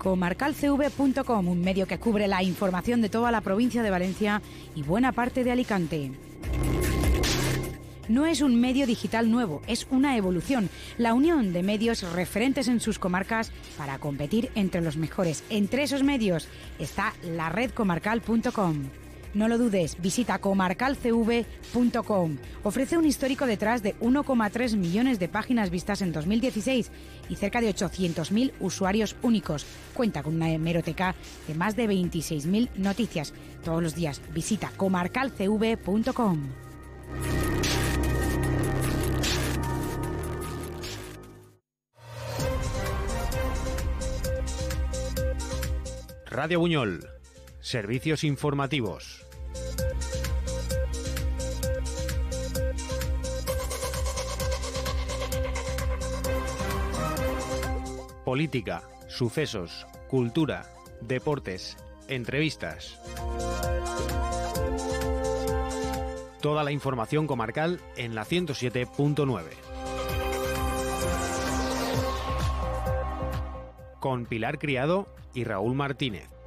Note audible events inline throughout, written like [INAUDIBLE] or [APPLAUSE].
Comarcalcv.com, un medio que cubre la información de toda la provincia de Valencia y buena parte de Alicante. No es un medio digital nuevo, es una evolución, la unión de medios referentes en sus comarcas para competir entre los mejores. Entre esos medios está la redcomarcal.com. No lo dudes, visita comarcalcv.com. Ofrece un histórico detrás de 1,3 millones de páginas vistas en 2016 y cerca de 800.000 usuarios únicos. Cuenta con una hemeroteca de más de 26.000 noticias. Todos los días visita comarcalcv.com. Radio Buñol. Servicios informativos. Política, sucesos, cultura, deportes, entrevistas. Toda la información comarcal en la 107.9. Con Pilar Criado y Raúl Martínez.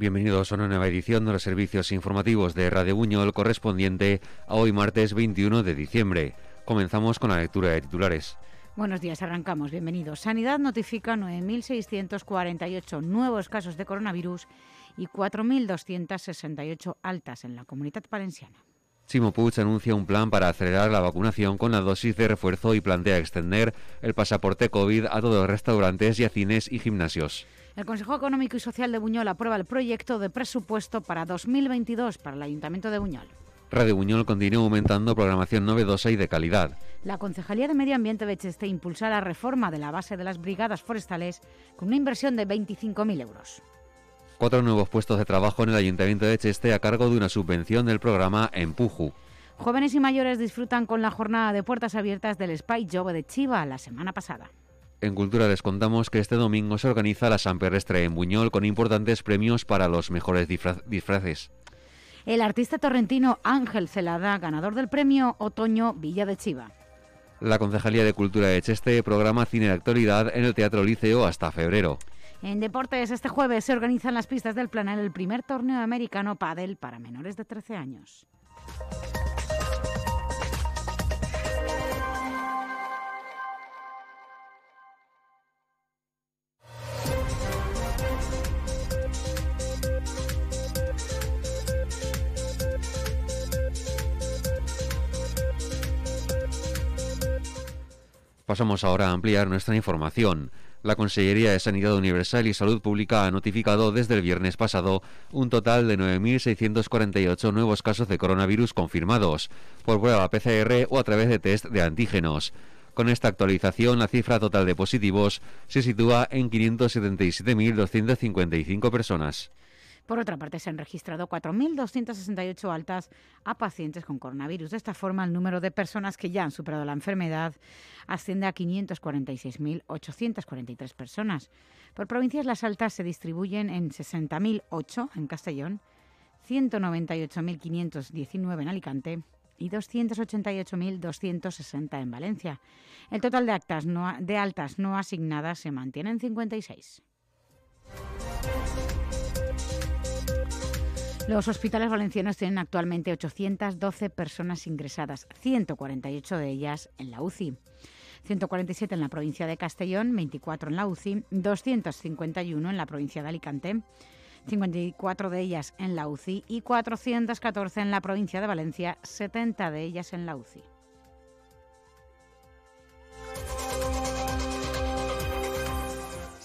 Bienvenidos a una nueva edición de los servicios informativos de Radio Buñol correspondiente a hoy martes 21 de diciembre. Comenzamos con la lectura de titulares. Buenos días, arrancamos. Bienvenidos. Sanidad notifica 9.648 nuevos casos de coronavirus y 4.268 altas en la comunidad valenciana. Chimo Puig anuncia un plan para acelerar la vacunación con la dosis de refuerzo y plantea extender el pasaporte COVID a todos los restaurantes y a cines y gimnasios. El Consejo Económico y Social de Buñol aprueba el proyecto de presupuesto para 2022 para el Ayuntamiento de Buñol. Radio Buñol continúa aumentando programación novedosa y de calidad. La Concejalía de Medio Ambiente de Cheste impulsa la reforma de la base de las brigadas forestales con una inversión de 25.000 euros. Cuatro nuevos puestos de trabajo en el Ayuntamiento de Cheste a cargo de una subvención del programa Empuju. Jóvenes y mayores disfrutan con la jornada de puertas abiertas del Spy Job de Chiva la semana pasada. En Cultura les contamos que este domingo se organiza la San Perrestre en Buñol con importantes premios para los mejores disfraces. El artista torrentino Ángel Celada, ganador del premio Otoño Villa de Chiva. La Concejalía de Cultura de Cheste programa Cine de Actualidad en el Teatro Liceo hasta febrero. En deportes, este jueves se organiza en las pistas del Planel el primer torneo americano pádel para menores de 13 años. Pasamos ahora a ampliar nuestra información. La Consellería de Sanidad Universal y Salud Pública ha notificado desde el viernes pasado un total de 9.648 nuevos casos de coronavirus confirmados por prueba PCR o a través de test de antígenos. Con esta actualización, la cifra total de positivos se sitúa en 577.255 personas. Por otra parte, se han registrado 4.268 altas a pacientes con coronavirus. De esta forma, el número de personas que ya han superado la enfermedad asciende a 546.843 personas. Por provincias, las altas se distribuyen en 60.008 en Castellón, 198.519 en Alicante y 288.260 en Valencia. El total de, actas no, de altas no asignadas se mantiene en 56. Los hospitales valencianos tienen actualmente 812 personas ingresadas, 148 de ellas en la UCI. 147 en la provincia de Castellón, 24 en la UCI, 251 en la provincia de Alicante, 54 de ellas en la UCI y 414 en la provincia de Valencia, 70 de ellas en la UCI.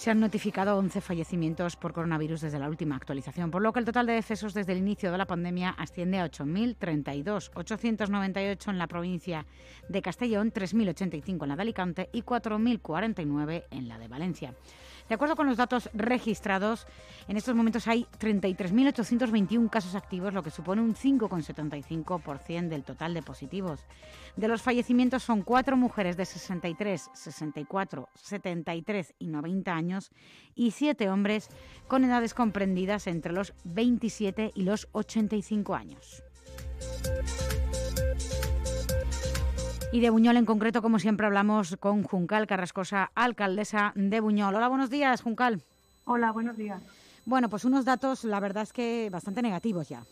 Se han notificado 11 fallecimientos por coronavirus desde la última actualización, por lo que el total de decesos desde el inicio de la pandemia asciende a 8.032, 898 en la provincia de Castellón, 3.085 en la de Alicante y 4.049 en la de Valencia. De acuerdo con los datos registrados, en estos momentos hay 33.821 casos activos, lo que supone un 5,75% del total de positivos. De los fallecimientos son cuatro mujeres de 63, 64, 73 y 90 años y siete hombres con edades comprendidas entre los 27 y los 85 años. Y de Buñol en concreto, como siempre, hablamos con Juncal Carrascosa, alcaldesa de Buñol. Hola, buenos días, Juncal. Hola, buenos días. Bueno, pues unos datos, la verdad es que bastante negativos ya.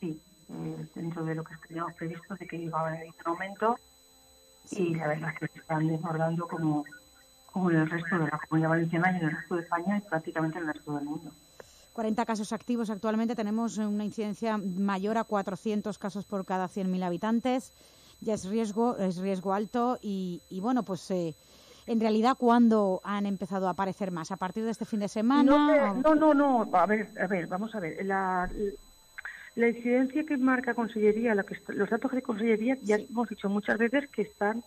Sí, eh, dentro de lo que teníamos previsto de que iba a haber un aumento y la verdad es que se están desbordando como, como en el resto de la comunidad valenciana y en el resto de España y prácticamente en el resto del mundo. 40 casos activos actualmente, tenemos una incidencia mayor a 400 casos por cada 100.000 habitantes. Ya es riesgo, es riesgo alto y, y bueno, pues eh, en realidad, ¿cuándo han empezado a aparecer más? ¿A partir de este fin de semana? No, no, no, A ver, a ver, vamos a ver. La, la incidencia que marca Consellería, que, los datos de Consellería, ya hemos dicho muchas veces que están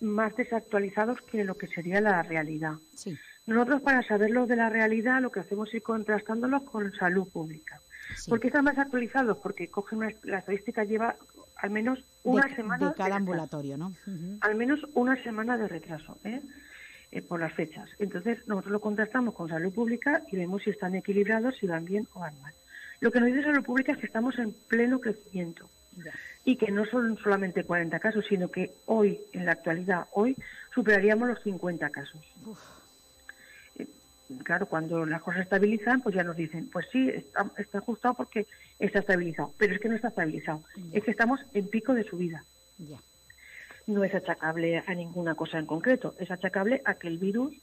más desactualizados que lo que sería la realidad. Sí. Nosotros, para saberlo de la realidad, lo que hacemos es ir contrastándolos con salud pública. ¿Por qué están más actualizados? Porque cogen la estadística lleva al menos una semana de cada ambulatorio, ¿no? Al menos una semana de retraso, ¿eh? ¿eh? por las fechas. Entonces nosotros lo contrastamos con salud pública y vemos si están equilibrados, si van bien o van mal. Lo que nos dice salud pública es que estamos en pleno crecimiento y que no son solamente 40 casos, sino que hoy, en la actualidad, hoy superaríamos los 50 casos claro, cuando las cosas estabilizan, pues ya nos dicen, pues sí, está, ajustado porque está estabilizado, pero es que no está estabilizado, es que estamos en pico de subida. No es achacable a ninguna cosa en concreto, es achacable a que el virus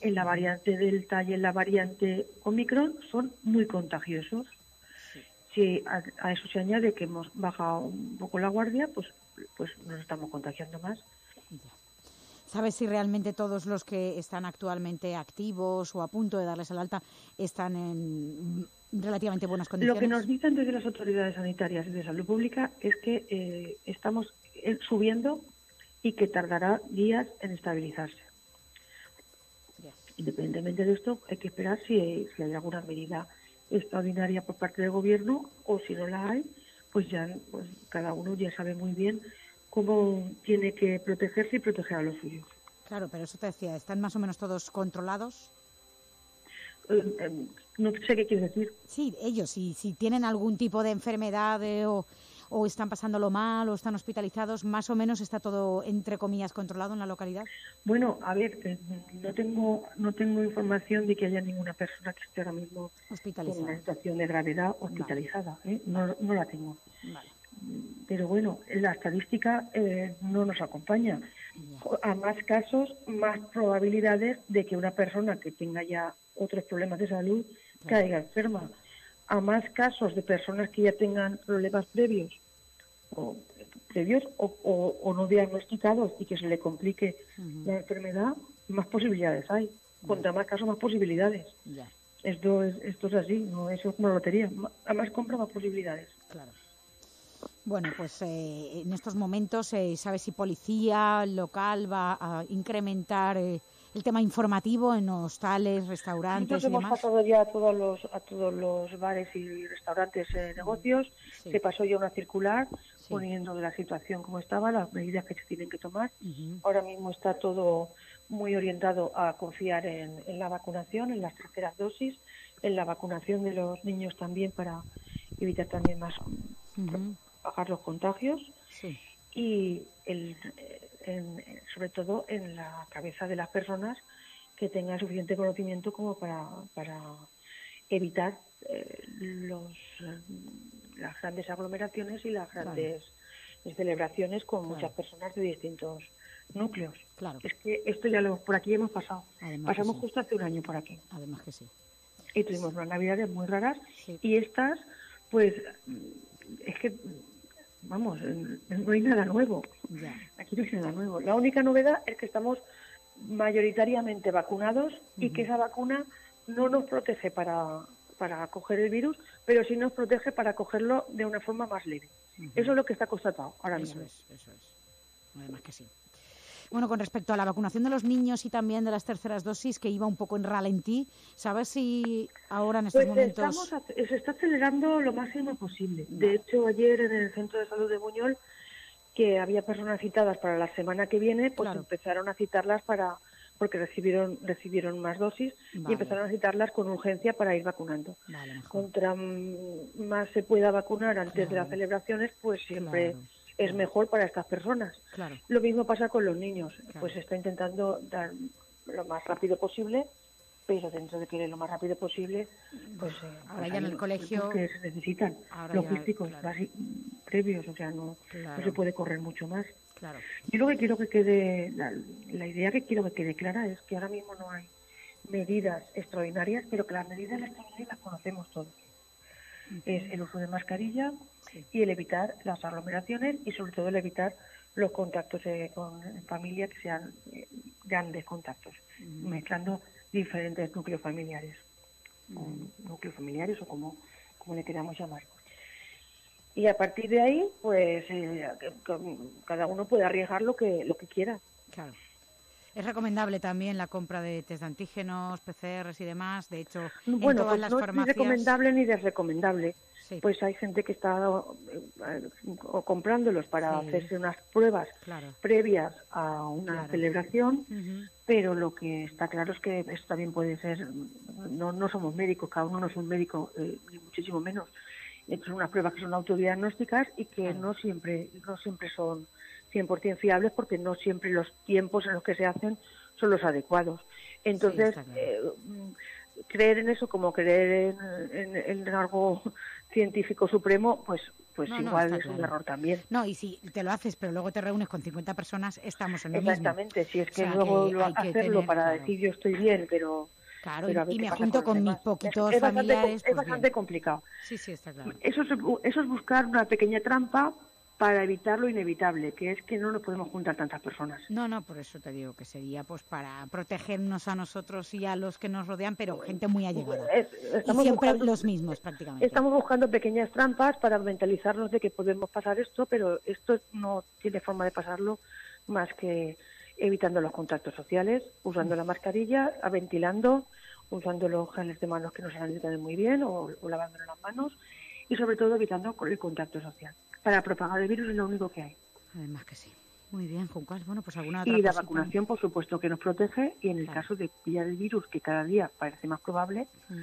en la variante Delta y en la variante Omicron son muy contagiosos. Si a, eso se añade que hemos bajado un poco la guardia, pues, pues nos estamos contagiando más. ¿Sabes si realmente todos los que están actualmente activos o a punto de darles el alta están en relativamente buenas condiciones? Lo que nos dicen desde las autoridades sanitarias y de salud pública es que eh, estamos eh, subiendo y que tardará días en estabilizarse. Independientemente de esto, hay que esperar si, si hay alguna medida extraordinaria por parte del gobierno o si no la hay, pues ya pues cada uno ya sabe muy bien cómo tiene que protegerse y proteger a los suyos. Claro, pero eso te decía, ¿están más o menos todos controlados? Eh, eh, no sé qué quieres decir. Sí, ellos, si, si tienen algún tipo de enfermedad eh, o, o, están pasándolo mal o están hospitalizados, más o menos está todo, entre comillas, controlado en la localidad. Bueno, a ver, no tengo no tengo información de que haya ninguna persona que esté ahora mismo en una situación de gravedad hospitalizada. No, no la tengo. Vale pero bueno, la estadística eh, no nos acompaña. A más casos, más probabilidades de que una persona que tenga ya otros problemas de salud caiga enferma. A más casos de personas que ya tengan problemas previos o previos o, no diagnosticados y que se le complique la enfermedad, más posibilidades hay. Contra más casos, más posibilidades. Esto es, esto es así, no eso es como la lotería. A más compra, más posibilidades. Claro. Bueno, pues eh, en estos momentos, eh, ¿sabe si policía local va a incrementar eh, el tema informativo en hostales, restaurantes y hemos pasado ya a todos los, a todos los bares y restaurantes eh, negocios. Se pasó ya una circular poniendo de la situación como estaba, las medidas que se tienen que tomar. Ahora mismo está todo muy orientado a confiar en, la vacunación, en las terceras dosis, en la vacunación de los niños también para evitar también más bajar los contagios y el, sobre todo en la cabeza de las personas que tengan suficiente conocimiento como para, para evitar eh, los, las grandes aglomeraciones y las grandes celebraciones con muchas personas de distintos núcleos. Claro. Es que esto ya lo por aquí hemos pasado. Pasamos justo hace un año por aquí. Además que sí. Y tuvimos unas navidades muy raras y estas, pues, es que vamos, no hay nada nuevo. Aquí no hay nada nuevo. La única novedad es que estamos mayoritariamente vacunados y que esa vacuna no nos protege para, para coger el virus, pero sí nos protege para cogerlo de una forma más leve. Eso es lo que está constatado ahora mismo. Eso es, eso es. Además que sí. Bueno, con respecto a la vacunación de los niños y también de las terceras dosis, que iba un poco en ralentí, ¿sabes si ahora en estos pues momentos...? se está acelerando lo máximo posible. De hecho, ayer en el Centro de Salud de Buñol, que había personas citadas para la semana que viene, pues empezaron a citarlas para porque recibieron recibieron más dosis y empezaron a citarlas con urgencia para ir vacunando. Contra más se pueda vacunar antes de las celebraciones, pues siempre es mejor para estas personas. Lo mismo pasa con los niños, pues se está intentando dar lo más rápido posible pero dentro de que lo más rápido posible, pues eh, ahora ya en el colegio que se necesitan logísticos previos, o sea, no, no, se puede correr mucho más. Claro. Y lo que quiero que quede, la, idea que quiero que quede clara es que ahora mismo no hay medidas extraordinarias, pero que las medidas extraordinarias las conocemos todos. Es el uso de mascarilla y el evitar las aglomeraciones y sobre todo el evitar los contactos eh, con familia que sean eh, grandes contactos, mezclando diferentes núcleos familiares, núcleos familiares o como, como le queramos llamar. Y a partir de ahí, pues eh, cada uno puede arriesgar lo que, lo que quiera. Claro. Es recomendable también la compra de test de antígenos, PCRs y demás. De hecho, bueno, en todas pues las no es ni recomendable ni desrecomendable. Pues hay gente que está eh, comprándolos para hacerse unas pruebas previas a una celebración, pero lo que está claro es que esto también puede ser, no, no somos médicos, cada uno no es un médico, eh, ni muchísimo menos. Son unas pruebas que son autodiagnósticas y que no siempre no siempre son 100% fiables porque no siempre los tiempos en los que se hacen son los adecuados. Entonces, eh, creer en eso como creer en, algo [LAUGHS] científico supremo, pues pues igual es un error también. No, y si te lo haces, pero luego te reúnes con 50 personas, estamos en lo Exactamente, si es que luego lo hacerlo para decir yo estoy bien, pero... Claro, y me junto con, mis poquitos familiares. es bastante pues complicado. Sí, sí, está claro. Eso eso es buscar una pequeña trampa para evitar lo inevitable, que es que no nos podemos juntar tantas personas. No, no, por eso te digo que sería pues para protegernos a nosotros y a los que nos rodean, pero gente muy allegada. y siempre los mismos prácticamente. Estamos buscando pequeñas trampas para mentalizarnos de que podemos pasar esto, pero esto no tiene forma de pasarlo más que evitando los contactos sociales, usando la mascarilla, ventilando, usando los geles de manos que no se han muy bien o, o lavándonos las manos y sobre todo evitando el contacto social para propagar el virus es lo único que hay. Además que sí. Muy bien, Juncas. Bueno, pues alguna otra Y la vacunación, por supuesto, que nos protege y en el caso de pillar el virus, que cada día parece más probable mm.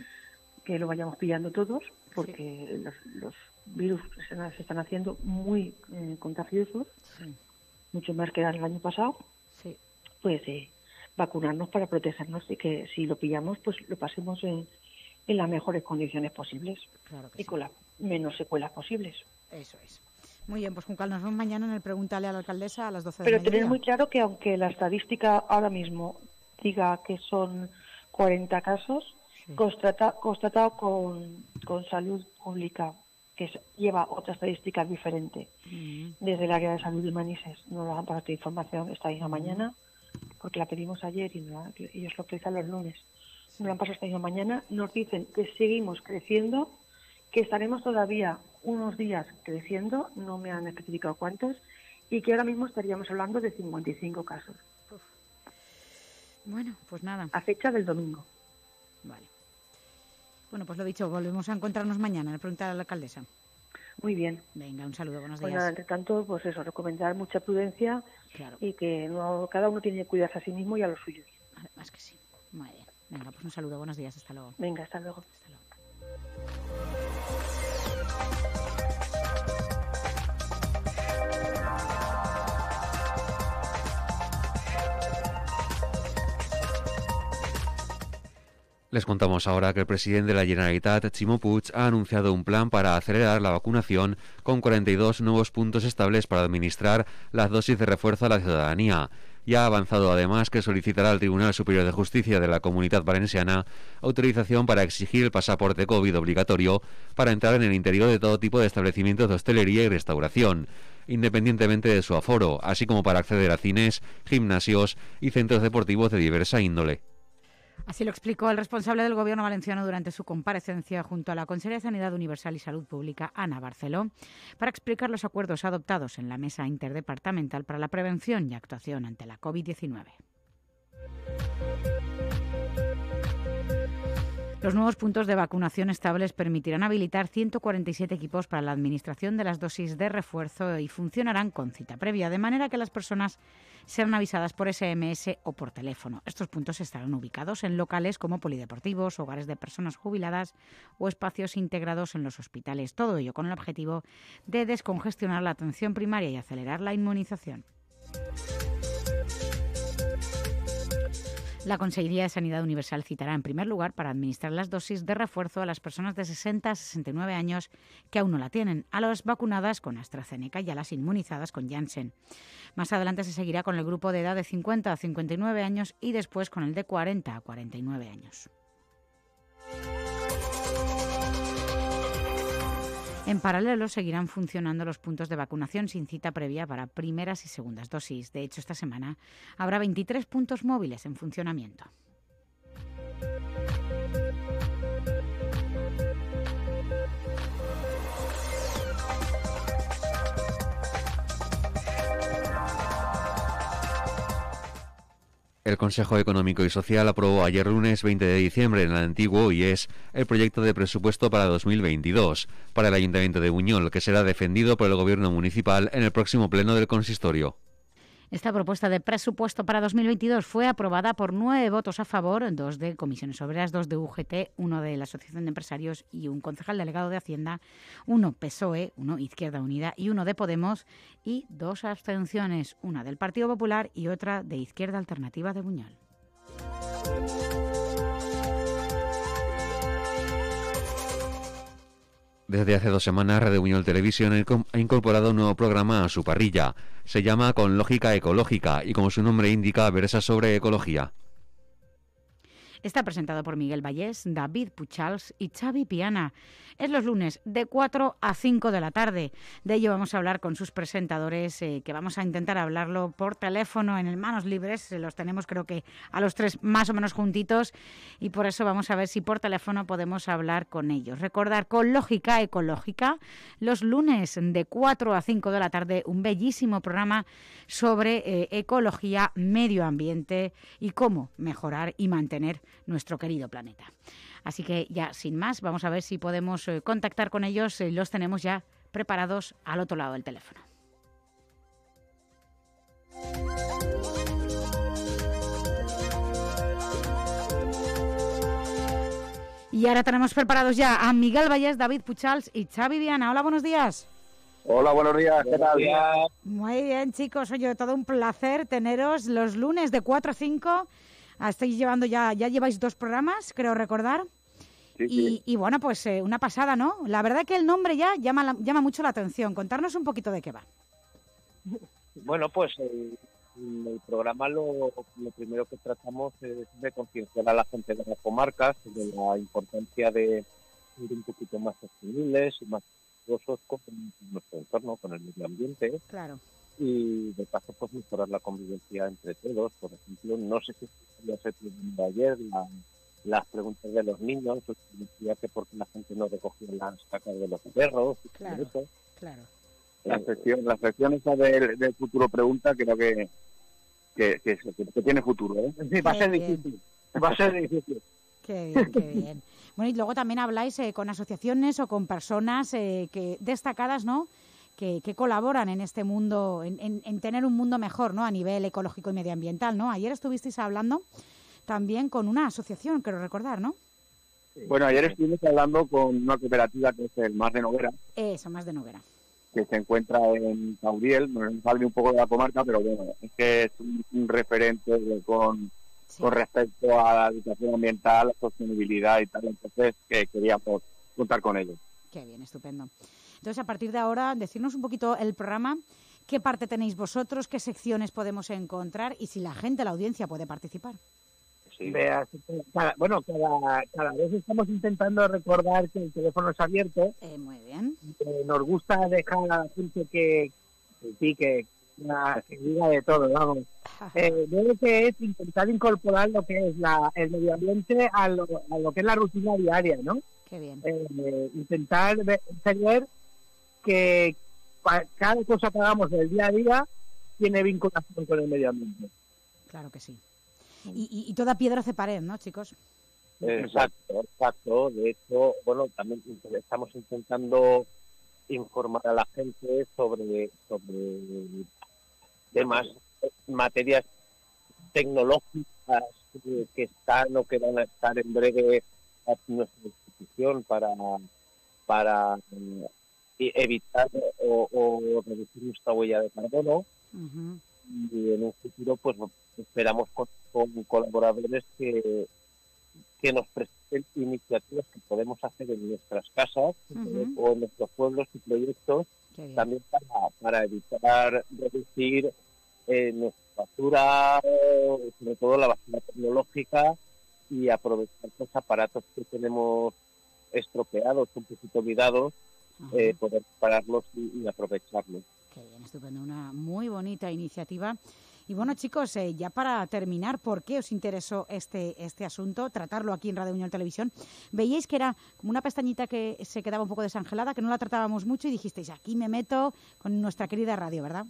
que lo vayamos pillando todos, porque los, virus se, están haciendo muy eh, contagiosos, mucho más que el año pasado, pues eh, vacunarnos para protegernos y que si lo pillamos, pues lo pasemos en, en las mejores condiciones posibles y con las menos secuelas posibles. Eso es. Muy bien, pues Juncal, nos vemos mañana en el Pregúntale a la Alcaldesa a las 12 de la Pero tener muy claro que aunque la estadística ahora mismo diga que son 40 casos, constatado con, con salud pública, que lleva otra estadística diferente, mm. desde el área de salud de Manises, nos lo han pasado información esta misma mañana, porque la pedimos ayer y ellos lo utilizan los lunes. Nos lo han pasado esta misma mañana, nos dicen que seguimos creciendo, que estaremos todavía unos días creciendo, no me han especificado cuántos, y que ahora mismo estaríamos hablando de 55 casos. Bueno, pues nada. A fecha del domingo. Vale. Bueno, pues lo dicho, volvemos a encontrarnos mañana en pregunta a la alcaldesa. Muy bien. Venga, un saludo, buenos días. Bueno, entre tanto, pues eso, recomendar mucha prudencia y que no, cada uno tiene que cuidarse a sí mismo y a los suyos. Además que sí. Muy bien. Venga, pues un saludo, buenos días, hasta luego. Venga, hasta luego. Hasta luego. Les contamos ahora que el presidente de la Generalitat, Chimo Puig, ha anunciado un plan para acelerar la vacunación con 42 nuevos puntos estables para administrar las dosis de refuerzo a la ciudadanía. Y ha avanzado además que solicitará al Tribunal Superior de Justicia de la Comunidad Valenciana autorización para exigir el pasaporte COVID obligatorio para entrar en el interior de todo tipo de establecimientos de hostelería y restauración independientemente de su aforo, así como para acceder a cines, gimnasios y centros deportivos de diversa índole. Así lo explicó el responsable del Gobierno valenciano durante su comparecencia junto a la Consejería de Sanidad Universal y Salud Pública, Ana Barceló, para explicar los acuerdos adoptados en la Mesa Interdepartamental para la Prevención y Actuación ante la COVID-19. Los nuevos puntos de vacunación estables permitirán habilitar 147 equipos para la administración de las dosis de refuerzo y funcionarán con cita previa, de manera que las personas serán avisadas por SMS o por teléfono. Estos puntos estarán ubicados en locales como polideportivos, hogares de personas jubiladas o espacios integrados en los hospitales. Todo ello con el objetivo de descongestionar la atención primaria y acelerar la inmunización. La Consejería de Sanidad Universal citará en primer lugar para administrar las dosis de refuerzo a las personas de 60 a 69 años que aún no la tienen, a las vacunadas con AstraZeneca y a las inmunizadas con Janssen. Más adelante se seguirá con el grupo de edad de 50 a 59 años y después con el de 40 a 49 años. En paralelo, seguirán funcionando los puntos de vacunación sin cita previa para primeras y segundas dosis. De hecho, esta semana habrá 23 puntos móviles en funcionamiento. El Consejo Económico y Social aprobó ayer lunes 20 de diciembre en el antiguo IES el proyecto de presupuesto para 2022 para el Ayuntamiento de Buñol, que será defendido por el Gobierno Municipal en el próximo pleno del consistorio. Esta propuesta de presupuesto para 2022 fue aprobada por nueve votos a favor, dos de Comisiones Obreras, dos de UGT, uno de la Asociación de Empresarios y un concejal delegado de Hacienda, uno PSOE, uno Izquierda Unida y uno de Podemos y dos abstenciones, una del Partido Popular y otra de Izquierda Alternativa de Buñol. Desde hace dos semanas, Radio Buñol Televisión ha incorporado un nuevo programa a su parrilla. Se llama Con Lógica Ecológica y, como su nombre indica, versa sobre ecología. Está presentado por Miguel Vallés, David Puchals y Xavi Piana. Es los lunes de 4 a 5 de la tarde. De ello vamos a hablar con sus presentadores, eh, que vamos a intentar hablarlo por teléfono en Manos Libres. Los tenemos creo que a los tres más o menos juntitos y por eso vamos a ver si por teléfono podemos hablar con ellos. Recordar con Lógica Ecológica los lunes de 4 a 5 de la tarde un bellísimo programa sobre eh, ecología, medio ambiente y cómo mejorar y mantener nuestro querido planeta. Así que ya sin más, vamos a ver si podemos eh, contactar con ellos. Eh, los tenemos ya preparados al otro lado del teléfono. Y ahora tenemos preparados ya a Miguel Vallés, David Puchals y Xavi Viana. Hola, buenos días. Hola, buenos días. ¿Qué tal? Muy bien, chicos. Oye, todo un placer teneros los lunes de 4 a 5 Ah, estáis llevando ya, ya lleváis dos programas, creo recordar. y, bueno, pues eh, una pasada, ¿no? La verdad que el nombre ya llama, llama mucho la atención. Contarnos un poquito de qué va. [LAUGHS] Bueno, pues el, programa lo, primero que tratamos es de concienciar a la gente de las comarcas de la importancia de ir un poquito más sostenibles y más respetuosos con nuestro entorno, con el medio ambiente. Claro y de paso pues mejorar la convivencia entre todos. Por ejemplo, no sé si ya se preguntó ayer las preguntas de los niños, pues, decía que porque la gente no recogía las cacas de los perros claro, eso. Claro. La sección, la sección esa del, futuro pregunta creo que que, que, tiene futuro, ¿eh? Sí, va a ser difícil. Va a ser difícil. [LAUGHS] Qué bien, qué bien. Bueno, y luego también habláis eh, con asociaciones o con personas eh, que destacadas, ¿no? Que, colaboran en este mundo, en, tener un mundo mejor, ¿no? A nivel ecológico y medioambiental, ¿no? Ayer estuvisteis hablando también con una asociación, quiero recordar, ¿no? Bueno, ayer estuvimos hablando con una cooperativa que es el Más de Noguera. Eso, Más de Noguera. Que se encuentra en Tauriel, nos sale un poco de la comarca, pero bueno, es que es un, referente con, con respecto a la educación ambiental, la sostenibilidad y tal, entonces que queríamos contar con ellos. Qué bien, estupendo. Entonces, a partir de ahora, decirnos un poquito el programa, qué parte tenéis vosotros, qué secciones podemos encontrar y si la gente, la audiencia puede participar. Sí. bueno, cada, vez estamos intentando recordar que el teléfono es abierto. Eh, muy bien. nos gusta dejar a la gente que, sí, que, diga de todo, vamos. Eh, que es intentar incorporar lo que es la, el medio ambiente a lo, a lo que es la rutina diaria, ¿no? Qué bien. Eh, intentar ver, que cada cosa que hagamos del día a día tiene vinculación con el medio ambiente. Claro que sí. Y, toda piedra hace pared, ¿no, chicos? Exacto, exacto. De hecho, bueno, también estamos intentando informar a la gente sobre, sobre temas, materias tecnológicas que, están o que van a estar en breve a nuestra disposición para, para evitar o, reducir nuestra huella de carbono. Y en un futuro, pues esperamos con, colaboradores que, que nos presenten iniciativas que podemos hacer en nuestras casas o en nuestros pueblos y proyectos, también para, para evitar reducir eh, nuestra basura, sobre todo la basura tecnológica y aprovechar los aparatos que tenemos estropeados, un poquito olvidados, eh, poder pararlos y, aprovecharlos. Qué bien, estupendo, una muy bonita iniciativa. Y bueno, chicos, eh, ya para terminar, ¿por qué os interesó este, este asunto? Tratarlo aquí en Radio Unión Televisión. Veíais que era como una pestañita que se quedaba un poco desangelada, que no la tratábamos mucho y dijisteis, aquí me meto con nuestra querida radio, ¿verdad?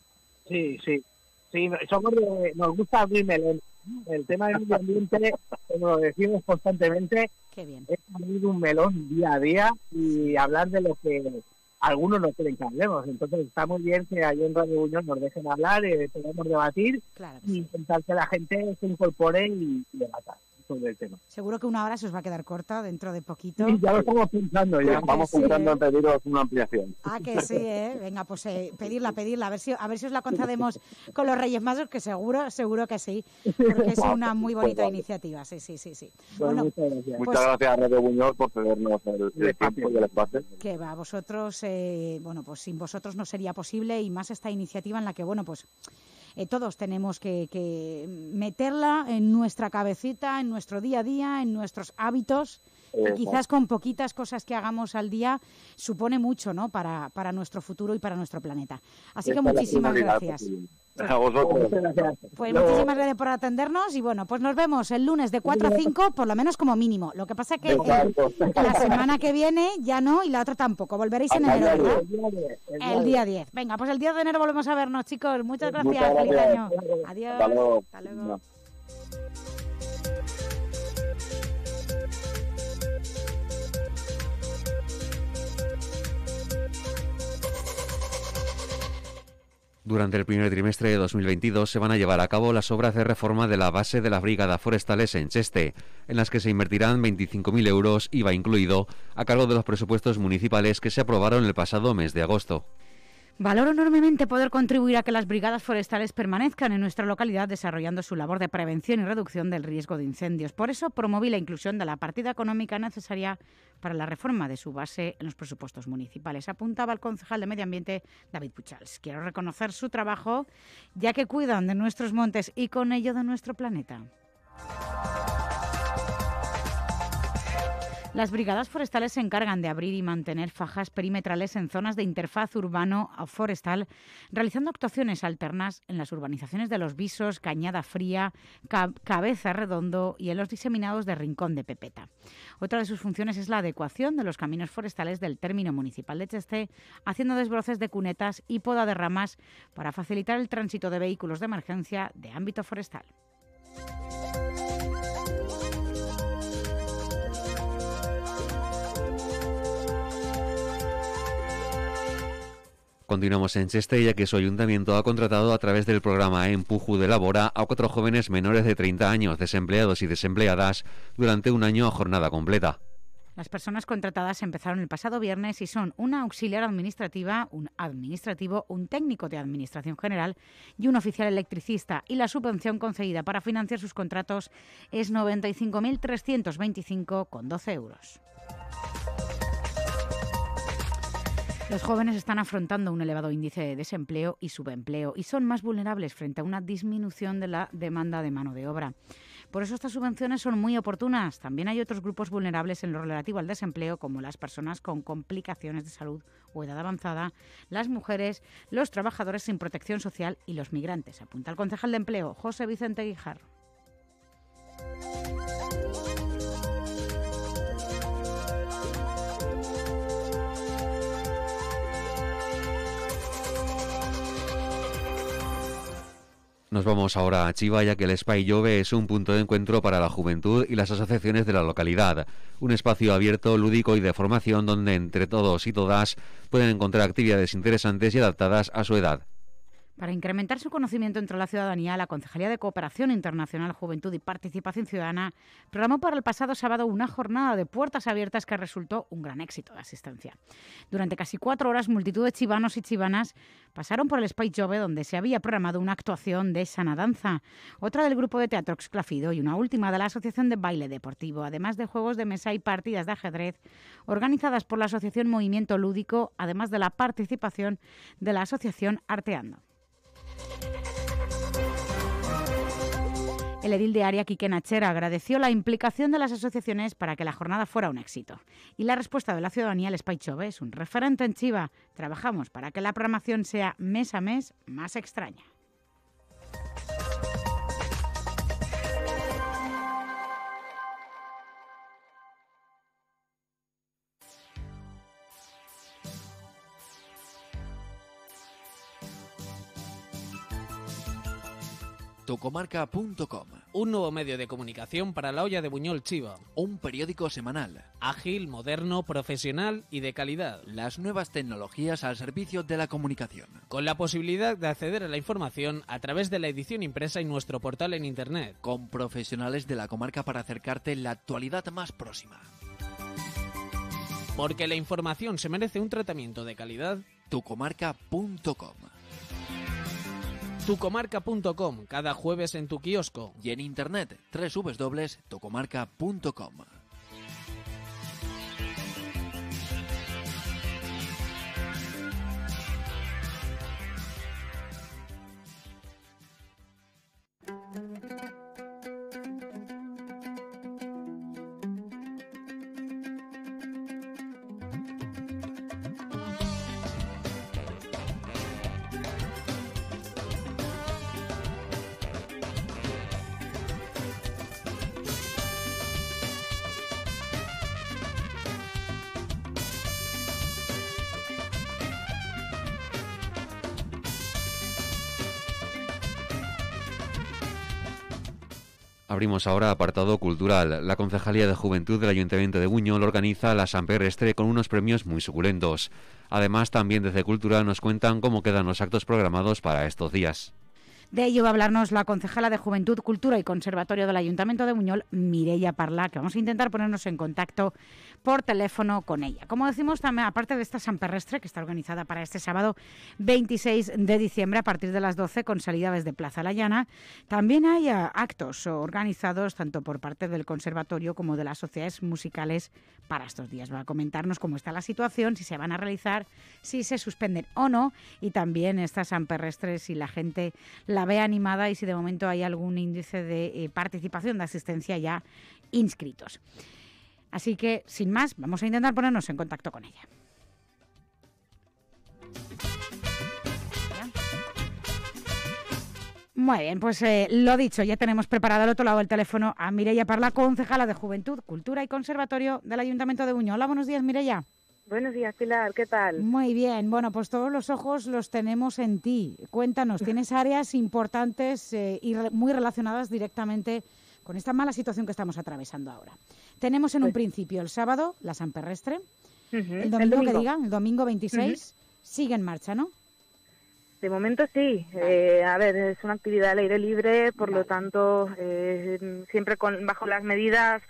Sí, sí. Sí, somos nos gusta abrir melón. El tema del medio ambiente, como lo decimos constantemente, es abrir un melón día a día y hablar de lo que algunos no quieren que hablemos. Entonces está muy bien que ahí en Radio Unión nos dejen hablar, y eh, podamos debatir y intentar que la gente se incorpore y, y debata del tema. Seguro que una hora se os va a quedar corta dentro de poquito. ya lo estamos pensando, ya vamos pensando en pediros una ampliación. Ah, que sí, ¿eh? Venga, pues eh, pedirla, pedirla, a ver si a ver si os la concedemos con los Reyes Magos, que seguro, seguro que sí, porque es una muy bonita iniciativa, sí, sí, sí, sí. Pues bueno, muchas gracias. Pues muchas gracias a Radio Buñol por cedernos el, tiempo y el espacio. Que va, vosotros, eh, bueno, pues sin vosotros no sería posible y más esta iniciativa en la que, bueno, pues eh, todos tenemos que, meterla en nuestra cabecita, en nuestro día a día, en nuestros hábitos. Y quizás con poquitas cosas que hagamos al día supone mucho ¿no? para, para nuestro futuro y para nuestro planeta. Así que muchísimas gracias. A vosotros. Pues muchísimas gracias por atendernos y bueno, pues nos vemos el lunes de 4 a 5, por lo menos como mínimo. Lo que pasa que la semana que viene ya no y la otra tampoco. Volveréis en enero, ¿verdad? El día 10. Venga, pues el día de enero volvemos a vernos, chicos. Muchas gracias. Feliz año. Adiós. Hasta luego. Durante el primer trimestre de 2022 se van a llevar a cabo las obras de reforma de la base de las brigadas forestales en Cheste, en las que se invertirán 25.000 euros, IVA incluido, a cargo de los presupuestos municipales que se aprobaron el pasado mes de agosto. Valoro enormemente poder contribuir a que las brigadas forestales permanezcan en nuestra localidad desarrollando su labor de prevención y reducción del riesgo de incendios. Por eso promoví la inclusión de la partida económica necesaria para la reforma de su base en los presupuestos municipales, apuntaba el concejal de Medio Ambiente David Puchals. Quiero reconocer su trabajo ya que cuidan de nuestros montes y con ello de nuestro planeta. Las brigadas forestales se encargan de abrir y mantener fajas perimetrales en zonas de interfaz urbano o forestal, realizando actuaciones alternas en las urbanizaciones de Los Visos, Cañada Fría, Cabeza Redondo y en los diseminados de Rincón de Pepeta. Otra de sus funciones es la adecuación de los caminos forestales del término municipal de Cheste, haciendo desbroces de cunetas y poda de ramas para facilitar el tránsito de vehículos de emergencia de ámbito forestal. Continuamos en Cheste, ya que su ayuntamiento ha contratado a través del programa Empuju de Labora a cuatro jóvenes menores de 30 años, desempleados y desempleadas, durante un año a jornada completa. Las personas contratadas empezaron el pasado viernes y son una auxiliar administrativa, un administrativo, un técnico de administración general y un oficial electricista. Y la subvención concedida para financiar sus contratos es 95.325,12 euros. Los jóvenes están afrontando un elevado índice de desempleo y subempleo y son más vulnerables frente a una disminución de la demanda de mano de obra. Por eso estas subvenciones son muy oportunas. También hay otros grupos vulnerables en lo relativo al desempleo, como las personas con complicaciones de salud o edad avanzada, las mujeres, los trabajadores sin protección social y los migrantes, apunta el concejal de empleo, José Vicente Guijarro. Nos vamos ahora a Chiva, ya que el Spy Jove es un punto de encuentro para la juventud y las asociaciones de la localidad. Un espacio abierto, lúdico y de formación donde entre todos y todas pueden encontrar actividades interesantes y adaptadas a su edad. Para incrementar su conocimiento entre la ciudadanía, la Concejalía de Cooperación Internacional, Juventud y Participación Ciudadana programó para el pasado sábado una jornada de puertas abiertas que resultó un gran éxito de asistencia. Durante casi cuatro horas, multitud de chivanos y chivanas pasaron por el Space Jove, donde se había programado una actuación de sana danza, otra del grupo de teatro Exclafido y una última de la Asociación de Baile Deportivo, además de juegos de mesa y partidas de ajedrez organizadas por la Asociación Movimiento Lúdico, además de la participación de la Asociación Arteando. El edil de área, Quique Nachera, agradeció la implicación de las asociaciones para que la jornada fuera un éxito. Y la respuesta de la ciudadanía al Spaichove es un referente en Chiva. Trabajamos para que la programación sea mes a mes más extraña. Tocomarca.com Un nuevo medio de comunicación para la olla de Buñol Chiva. Un periódico semanal. Ágil, moderno, profesional y de calidad. Las nuevas tecnologías al servicio de la comunicación. Con la posibilidad de acceder a la información a través de la edición impresa y nuestro portal en Internet. Con profesionales de la comarca para acercarte la actualidad más próxima. Porque la información se merece un tratamiento de calidad. Tucomarca.com tucomarca.com, cada jueves en tu kiosco. Y en internet, www.tocomarca.com. Abrimos ahora apartado cultural. La Concejalía de Juventud del Ayuntamiento de Buñol organiza la San con unos premios muy suculentos. Además, también desde Cultura nos cuentan cómo quedan los actos programados para estos días. De ello va a hablarnos la concejala de Juventud, Cultura y Conservatorio del Ayuntamiento de Buñol, Mireia Parla, que vamos a intentar ponernos en contacto por teléfono con ella. Como decimos, también, aparte de esta San Perrestre, que está organizada para este sábado 26 de diciembre a partir de las 12 con salida desde Plaza La Llana, también hay eh, actos organizados tanto por parte del Conservatorio como de las sociedades musicales para estos días. Va a comentarnos cómo está la situación, si se van a realizar, si se suspenden o no, y también esta San Perrestre, si la gente la ve animada y si de momento hay algún índice de eh, participación, de asistencia ya inscritos. Así que, sin más, vamos a intentar ponernos en contacto con ella. Muy bien, pues eh, lo dicho, ya tenemos preparado al otro lado del teléfono a Mireia Parla, concejala de Juventud, Cultura y Conservatorio del Ayuntamiento de Buñol. Hola, buenos días, Mireia. Buenos días, Pilar, ¿qué tal? Muy bien, bueno, pues todos los ojos los tenemos en ti. Cuéntanos, tienes áreas importantes eh, y muy relacionadas directamente con esta mala situación que estamos atravesando ahora. Tenemos en un pues principio el sábado la San Perrestre, el, domingo, que diga, el domingo 26, sigue en marcha, ¿no? De momento sí. Eh, a ver, es una actividad al aire libre, por lo tanto, eh, siempre con, bajo las medidas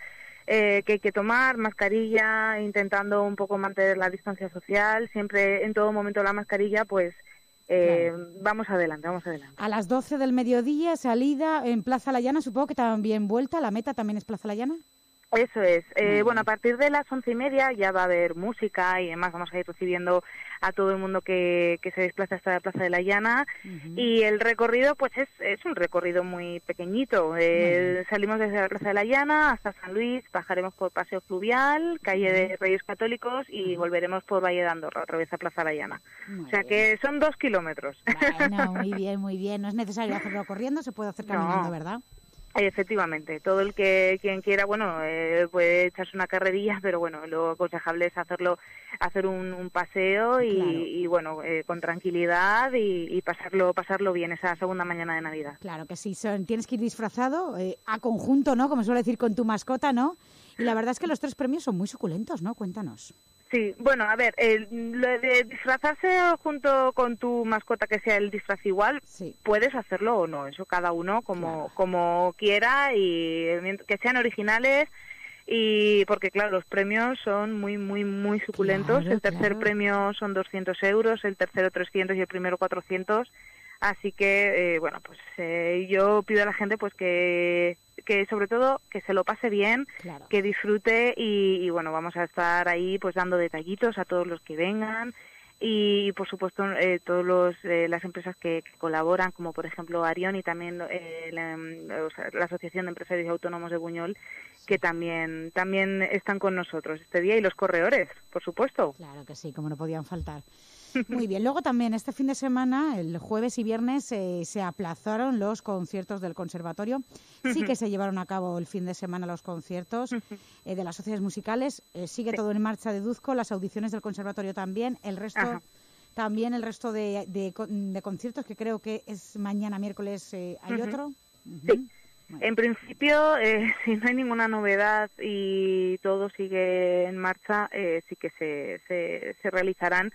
eh, que hay que tomar, mascarilla, intentando un poco mantener la distancia social, siempre en todo momento la mascarilla, pues eh, vamos adelante, vamos adelante. A las 12 del mediodía, salida en Plaza La Llana, supongo que también vuelta, la meta también es Plaza La Llana. Eso es. Eh, bueno, a partir de las once y media ya va a haber música y demás. Vamos a ir recibiendo a todo el mundo que, que se desplaza hasta la Plaza de la Llana. Y el recorrido, pues es, es un recorrido muy pequeñito. Eh, salimos desde la Plaza de la Llana hasta San Luis, bajaremos por Paseo Fluvial, calle de Reyes Católicos y volveremos por Valle de Andorra, otra vez a Plaza de la Llana. o sea que son dos kilómetros. Bueno, muy bien, muy bien. No es necesario hacerlo corriendo, se puede hacer [LAUGHS] caminando, ¿verdad? Efectivamente, todo el que quien quiera, bueno, eh, puede echarse una carrerilla, pero bueno, lo aconsejable es hacerlo, hacer un, paseo y, bueno, eh, con tranquilidad y, pasarlo, pasarlo bien esa segunda mañana de Navidad. Claro que sí, tienes que ir disfrazado eh, a conjunto, ¿no? Como suele decir con tu mascota, ¿no? Y la verdad es que los tres premios son muy suculentos, ¿no? Cuéntanos. Sí, bueno, a ver, lo de disfrazarse junto con tu mascota que sea el disfraz igual, puedes hacerlo o no, eso cada uno como, como quiera y que sean originales y porque claro, los premios son muy, muy, muy suculentos. el tercer premio son 200 euros, el tercero 300 y el primero 400. Así que, eh, bueno, pues eh, yo pido a la gente pues que, que sobre todo que se lo pase bien, que disfrute y, bueno, vamos a estar ahí pues dando detallitos a todos los que vengan y por supuesto eh, todos los eh, las empresas que, colaboran como por ejemplo Arión y también eh, la, la, Asociación de Empresarios Autónomos de Buñol que también también están con nosotros este día y los corredores por supuesto. Claro que sí como no podían faltar muy bien, luego también este fin de semana, el jueves y viernes, eh, se aplazaron los conciertos del conservatorio. Sí que se [LAUGHS] llevaron a cabo el fin de semana los conciertos eh, de las sociedades musicales. Eh, sigue todo en marcha de Duzco, las audiciones del conservatorio también. El resto, también el resto de, de, conciertos, que creo que es mañana miércoles, hay otro. Sí. En principio, [LAUGHS] si no hay ninguna novedad y todo sigue en marcha, sí que se, se, se realizarán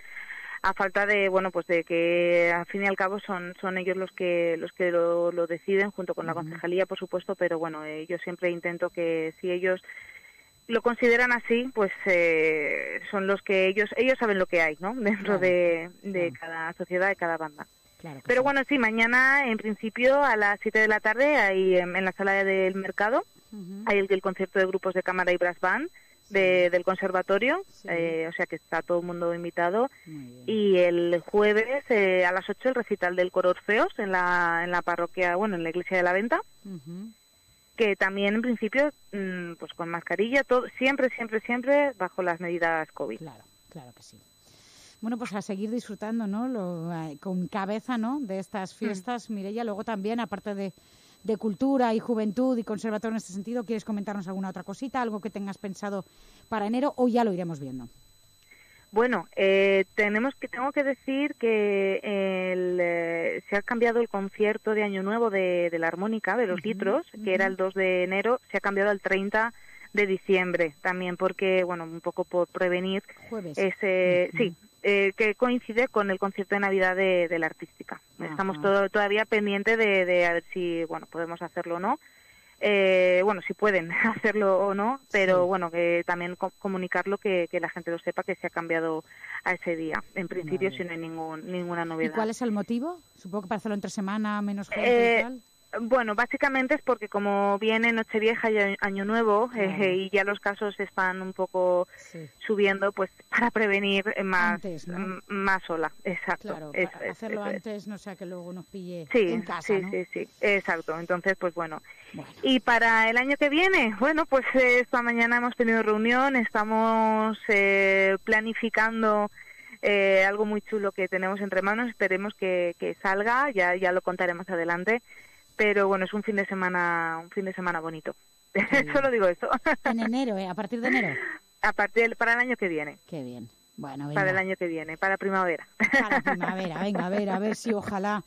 a falta de bueno pues de que al fin y al cabo son son ellos los que los que lo, deciden junto con la concejalía por supuesto pero bueno eh, yo siempre intento que si ellos lo consideran así pues eh, son los que ellos ellos saben lo que hay no dentro de, de cada sociedad de cada banda. Pero bueno sí mañana en principio a las 7 de la tarde ahí en, la sala del mercado hay el, el concierto de grupos de cámara y brass band del conservatorio, eh, o sea que está todo el mundo invitado. Y el jueves eh, a las 8 el recital del coro Orfeos en la, en la parroquia, bueno, en la iglesia de la Venta. Que también en principio, mm, pues con mascarilla, todo, siempre, siempre, siempre bajo las medidas COVID. Claro, claro que sí. Bueno, pues a seguir disfrutando, ¿no? Lo, eh, con cabeza, ¿no? De estas mm. fiestas, Mireya. Luego también, aparte de de cultura y juventud y conservatorio en este sentido. ¿Quieres comentarnos alguna otra cosita, algo que tengas pensado para enero o ya lo iremos viendo? Bueno, eh, tenemos que tengo que decir que eh, se ha cambiado el concierto de Año Nuevo de, la armónica de los litros, que era el 2 de enero, se ha cambiado al 30 de diciembre, también porque bueno un poco por prevenir ese sí eh, que coincide con el concierto de Navidad de, la artística. Estamos todo, todavía pendientes de, de, a ver si bueno podemos hacerlo o no. Eh, bueno, si pueden [LAUGHS] hacerlo o no, pero bueno, que también comunicarlo, que, que, la gente lo sepa, que se ha cambiado a ese día. En principio, si no hay ningún, ninguna novedad. ¿Y cuál es el motivo? Supongo que para hacerlo entre semana, menos gente y eh, tal. Bueno, básicamente es porque como viene Nochevieja y Año Nuevo eh, y ya los casos están un poco subiendo, pues para prevenir más más sola, exacto. Claro, hacerlo antes, no sea que luego nos pille en casa, Sí, sí, sí, exacto. Entonces, pues bueno. Y para el año que viene, bueno, pues eh, esta mañana hemos tenido reunión, estamos eh, planificando algo muy chulo que tenemos entre manos, esperemos que, que salga, ya, ya lo contaré más adelante pero bueno, es un fin de semana, un fin de semana bonito. [LAUGHS] Solo digo esto. en enero, ¿eh? A partir de enero. A partir para el año que viene. Qué bien. Bueno, Para el año que viene, para primavera. Para primavera, venga, a ver, a ver si ojalá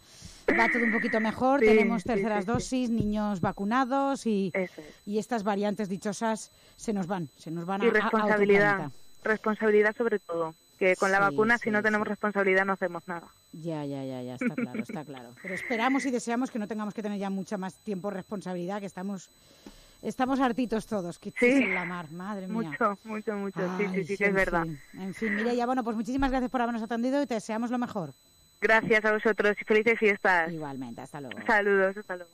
va todo un poquito mejor. Tenemos terceras dosis, niños vacunados y, y estas variantes dichosas se nos van, se nos van y responsabilidad, responsabilidad sobre todo que con la vacuna si no tenemos responsabilidad no hacemos nada. Ya, ya, ya, ya, está claro, está claro. [LAUGHS] Pero esperamos y deseamos que no tengamos que tener ya mucha más tiempo responsabilidad, que estamos estamos hartitos todos, que sí, en la mar, madre mía. Mucho, mucho, mucho, sí, sí, sí, que es verdad. En fin, mire, ya bueno, pues muchísimas gracias por habernos atendido y te deseamos lo mejor. Gracias a vosotros y felices fiestas. Igualmente, hasta luego. Saludos, hasta luego.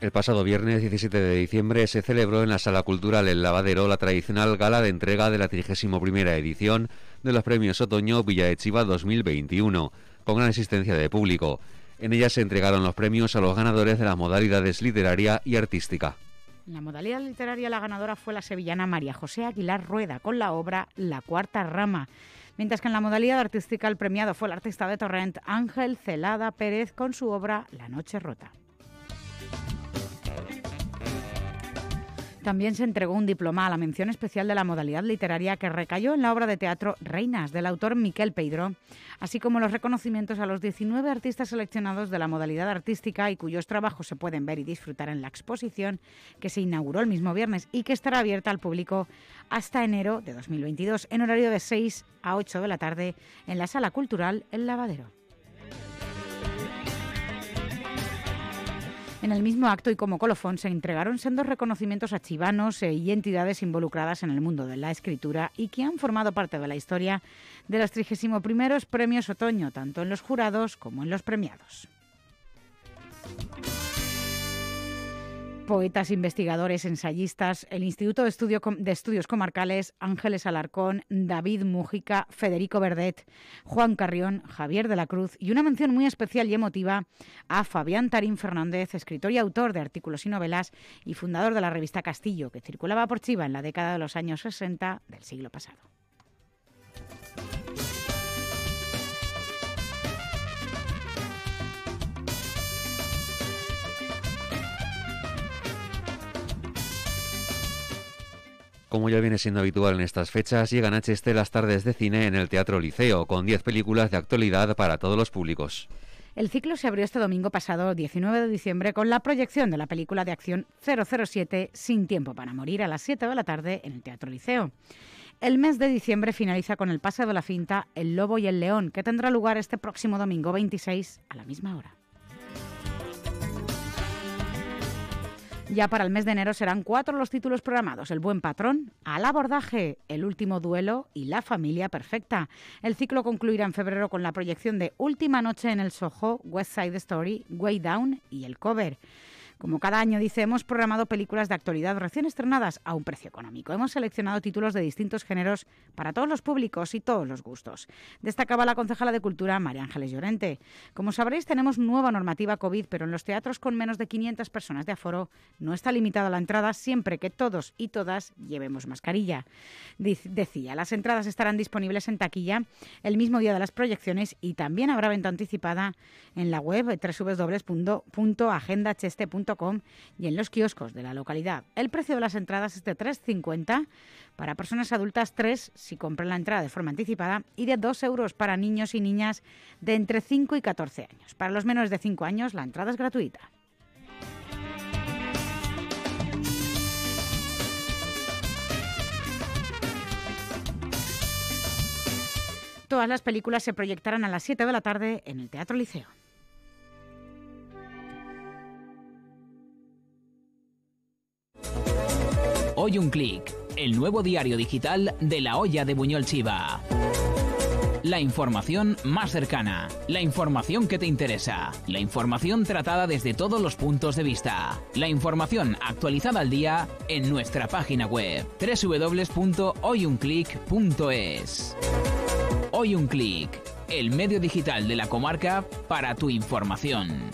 El pasado viernes 17 de diciembre se celebró en la Sala Cultural El Lavadero la tradicional gala de entrega de la 31 edición de los premios Otoño Villa de Chiva 2021, con gran asistencia de público. En ella se entregaron los premios a los ganadores de las modalidades literaria y artística. En la modalidad literaria la ganadora fue la sevillana María José Aguilar Rueda con la obra La cuarta rama, mientras que en la modalidad artística el premiado fue el artista de Torrent Ángel Celada Pérez con su obra La noche rota. También se entregó un diploma a la mención especial de la modalidad literaria que recayó en la obra de teatro Reinas del autor Miquel Peidró, así como los reconocimientos a los 19 artistas seleccionados de la modalidad artística y cuyos trabajos se pueden ver y disfrutar en la exposición que se inauguró el mismo viernes y que estará abierta al público hasta enero de 2022 en horario de 6 a 8 de la tarde en la Sala Cultural El Lavadero. En el mismo acto y como colofón se entregaron sendos reconocimientos a chivanos e y entidades involucradas en el mundo de la escritura y que han formado parte de la historia de los 31 premios otoño, tanto en los jurados como en los premiados. Poetas, investigadores, ensayistas, el Instituto de, Estudios Comarcales, Ángeles Alarcón, David Mújica, Federico Verdet, Juan Carrión, Javier de la Cruz y una mención muy especial y emotiva a Fabián Tarín Fernández, escritor y autor de artículos y novelas y fundador de la revista Castillo, que circulaba por Chiva en la década de los años 60 del siglo pasado. Como ya viene siendo habitual en estas fechas, llegan a Cheste las tardes de cine en el Teatro Liceo, con 10 películas de actualidad para todos los públicos. El ciclo se abrió este domingo pasado, 19 de diciembre, con la proyección de la película de acción 007 Sin tiempo para morir a las 7 de la tarde en el Teatro Liceo. El mes de diciembre finaliza con el paseo de la finta El Lobo y el León, que tendrá lugar este próximo domingo 26 a la misma hora. Ya para el mes de enero serán cuatro los títulos programados: El buen patrón, Al abordaje, El último duelo y La familia perfecta. El ciclo concluirá en febrero con la proyección de Última noche en el Soho, West Side Story, Way Down y El cover. Como cada año, dice, hemos programado películas de actualidad recién estrenadas a un precio económico. Hemos seleccionado títulos de distintos géneros para todos los públicos y todos los gustos. Destacaba la concejala de Cultura, María Ángeles Llorente. Como sabréis, tenemos nueva normativa COVID, pero en los teatros con menos de 500 personas de aforo no está limitada la entrada siempre que todos y todas llevemos mascarilla. Decía, las entradas estarán disponibles en taquilla el mismo día de las proyecciones y también habrá venta anticipada en la web www.agendacheste.com y en los kioscos de la localidad. El precio de las entradas es de 3,50 para personas adultas, 3 si compran la entrada de forma anticipada y de 2 euros para niños y niñas de entre 5 y 14 años. Para los menores de 5 años la entrada es gratuita. Todas las películas se proyectarán a las 7 de la tarde en el Teatro Liceo. Hoy un clic, el nuevo diario digital de la olla de Buñol Chiva. La información más cercana, la información que te interesa, la información tratada desde todos los puntos de vista, la información actualizada al día en nuestra página web www.hoyunclick.es. Hoy un clic, el medio digital de la comarca para tu información.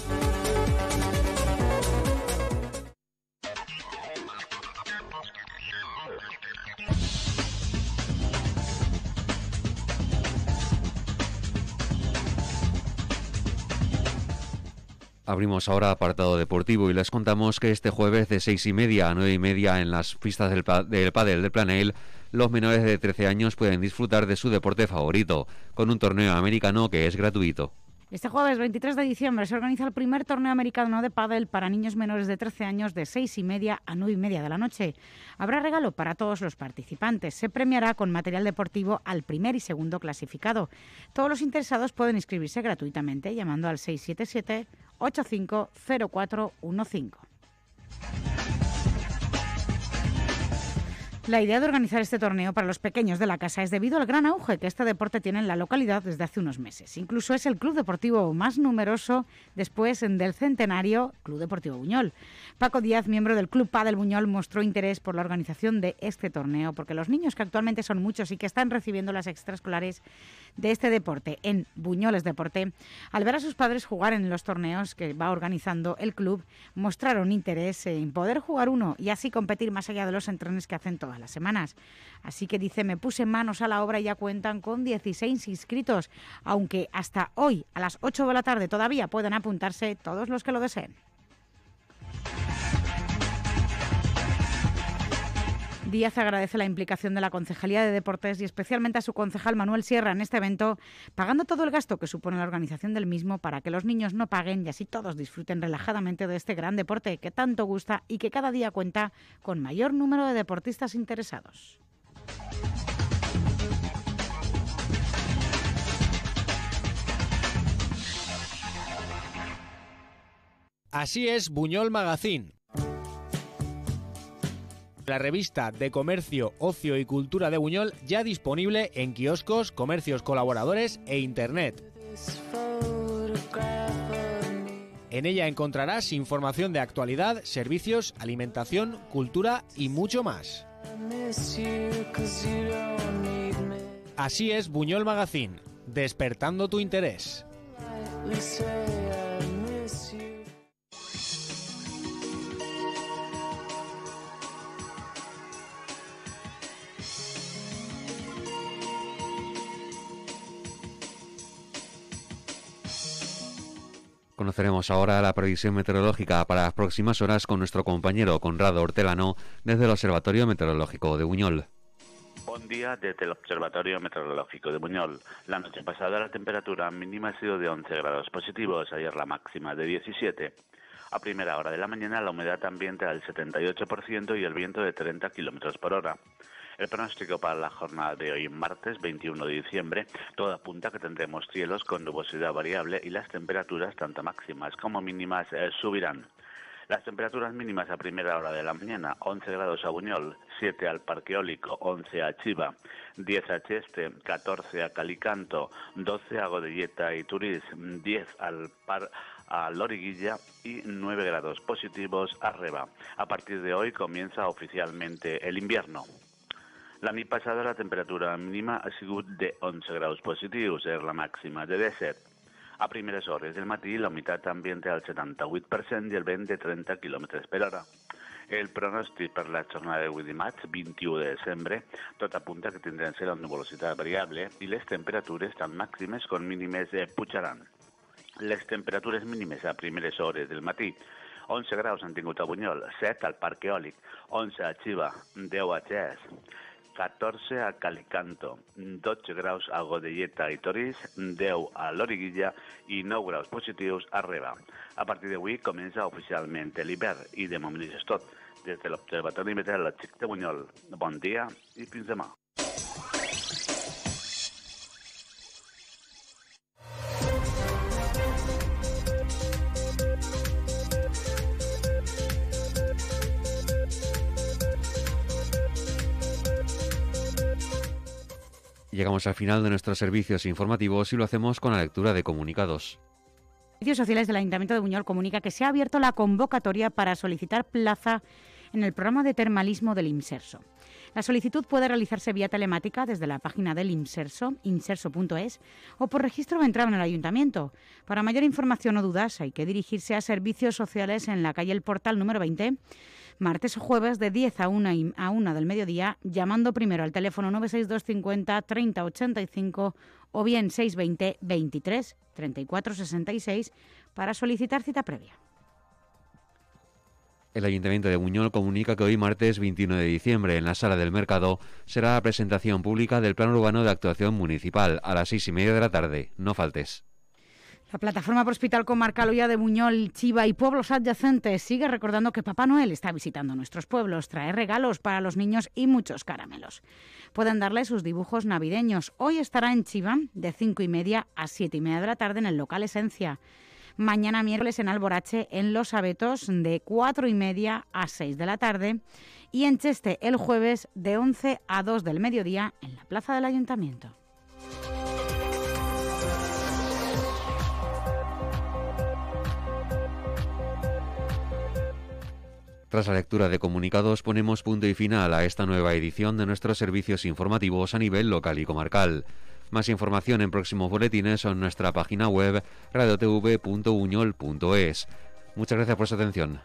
Abrimos ahora apartado deportivo y les contamos que este jueves de seis y media a nueve y media en las pistas del, del pádel de Planel, los menores de 13 años pueden disfrutar de su deporte favorito, con un torneo americano que es gratuito. Este jueves 23 de diciembre se organiza el primer torneo americano de pádel para niños menores de 13 años de 6 y media a 9 y media de la noche. Habrá regalo para todos los participantes. Se premiará con material deportivo al primer y segundo clasificado. Todos los interesados pueden inscribirse gratuitamente llamando al 677 850415. La idea de organizar este torneo para los pequeños de la casa es debido al gran auge que este deporte tiene en la localidad desde hace unos meses. Incluso es el club deportivo más numeroso después del centenario Club Deportivo Buñol. Paco Díaz, miembro del Club Padel Buñol, mostró interés por la organización de este torneo porque los niños que actualmente son muchos y que están recibiendo las extraescolares de este deporte en Buñoles Deporte, al ver a sus padres jugar en los torneos que va organizando el club, mostraron interés en poder jugar uno y así competir más allá de los entrenes que hacen las semanas. Así que dice, me puse manos a la obra y ya cuentan con 16 inscritos, aunque hasta hoy a las 8 de la tarde todavía pueden apuntarse todos los que lo deseen. Díaz agradece la implicación de la Concejalía de Deportes y especialmente a su concejal Manuel Sierra en este evento, pagando todo el gasto que supone la organización del mismo para que los niños no paguen y así todos disfruten relajadamente de este gran deporte que tanto gusta y que cada día cuenta con mayor número de deportistas interesados. Así es Buñol Magazine la revista de comercio, ocio y cultura de Buñol ya disponible en kioscos, comercios colaboradores e internet. En ella encontrarás información de actualidad, servicios, alimentación, cultura y mucho más. Así es Buñol Magazine, despertando tu interés. Conoceremos ahora la previsión meteorológica para las próximas horas con nuestro compañero Conrado Hortelano desde el Observatorio Meteorológico de Buñol. Buen día desde el Observatorio Meteorológico de Buñol. La noche pasada la temperatura mínima ha sido de 11 grados positivos, ayer la máxima de 17. A primera hora de la mañana la humedad ambiente al 78% y el viento de 30 kilómetros por hora. El pronóstico para la jornada de hoy, martes 21 de diciembre, todo apunta a que tendremos cielos con nubosidad variable y las temperaturas, tanto máximas como mínimas, eh, subirán. Las temperaturas mínimas a primera hora de la mañana, 11 grados a Buñol, 7 al Parque Eólico, 11 a Chiva, 10 a Cheste, 14 a Calicanto, 12 a Godelleta y Turís, 10 al Par a Loriguilla y 9 grados positivos a Reba. A partir de hoy comienza oficialmente el invierno. La nit passada la temperatura mínima ha sigut de 11 graus positius, és la màxima de 17. A primeres hores del matí la humitat ambient al 78% i el vent de 30 km per hora. El pronòstic per la jornada de dimarts, 21 de desembre, tot apunta que tindran ser la nuvolositat variable i les temperatures tant màximes com mínimes pujaran. Les temperatures mínimes a primeres hores del matí 11 graus han tingut a Bunyol, 7 al Parc Eòlic, 11 a Xiva, 10 a Xès, 14 a Calicanto, 12 graus a Godelleta i Torís, 10 a Loriguilla i 9 graus positius a Reba. A partir d'avui comença oficialment l'hivern i de moment és tot. Des de l'Observatori Meteorològic de Bunyol, bon dia i fins demà. Llegamos al final de nuestros servicios informativos y lo hacemos con la lectura de comunicados. Servicios Sociales del Ayuntamiento de Buñol comunica que se ha abierto la convocatoria para solicitar plaza en el programa de termalismo del IMSERSO. La solicitud puede realizarse vía telemática desde la página del IMSERSO, inserso.es, o por registro de entrada en el ayuntamiento. Para mayor información o dudas hay que dirigirse a Servicios Sociales en la calle El Portal número 20 martes o jueves de 10 a 1, y, a 1 del mediodía, llamando primero al teléfono 96250 3085 o bien 620 23 34 66 para solicitar cita previa. El Ayuntamiento de Buñol comunica que hoy martes 21 de diciembre en la Sala del Mercado será la presentación pública del Plan Urbano de Actuación Municipal a las seis y media de la tarde. No faltes. La plataforma por Hospital Comarcal Olla de Buñol, Chiva y pueblos adyacentes sigue recordando que Papá Noel está visitando nuestros pueblos, trae regalos para los niños y muchos caramelos. Pueden darle sus dibujos navideños. Hoy estará en Chiva de cinco y media a siete y media de la tarde en el local Esencia. Mañana miércoles en Alborache, en Los Abetos, de 4 y media a 6 de la tarde. Y en Cheste el jueves de 11 a 2 del mediodía en la Plaza del Ayuntamiento. Tras la lectura de comunicados ponemos punto y final a esta nueva edición de nuestros servicios informativos a nivel local y comarcal. Más información en próximos boletines o en nuestra página web radiotv.uñol.es. Muchas gracias por su atención.